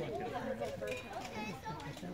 Okay, so